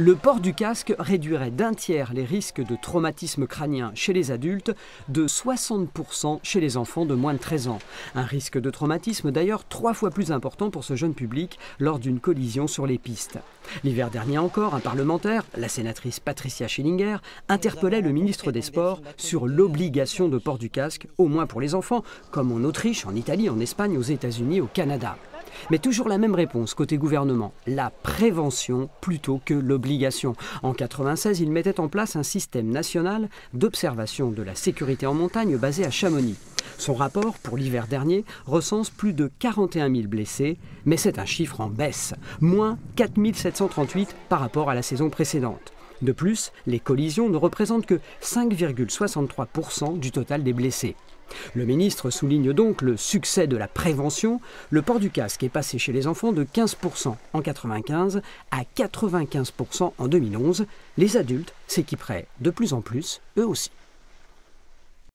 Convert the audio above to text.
Le port du casque réduirait d'un tiers les risques de traumatisme crânien chez les adultes, de 60% chez les enfants de moins de 13 ans. Un risque de traumatisme d'ailleurs trois fois plus important pour ce jeune public lors d'une collision sur les pistes. L'hiver dernier encore, un parlementaire, la sénatrice Patricia Schillinger, interpellait le ministre des Sports sur l'obligation de port du casque, au moins pour les enfants, comme en Autriche, en Italie, en Espagne, aux États-Unis, au Canada. Mais toujours la même réponse côté gouvernement, la prévention plutôt que l'obligation. En 96, il mettait en place un système national d'observation de la sécurité en montagne basé à Chamonix. Son rapport pour l'hiver dernier recense plus de 41 000 blessés, mais c'est un chiffre en baisse, moins 4 738 par rapport à la saison précédente. De plus, les collisions ne représentent que 5,63% du total des blessés. Le ministre souligne donc le succès de la prévention. Le port du casque est passé chez les enfants de 15% en 1995 à 95% en 2011. Les adultes s'équiperaient de plus en plus, eux aussi.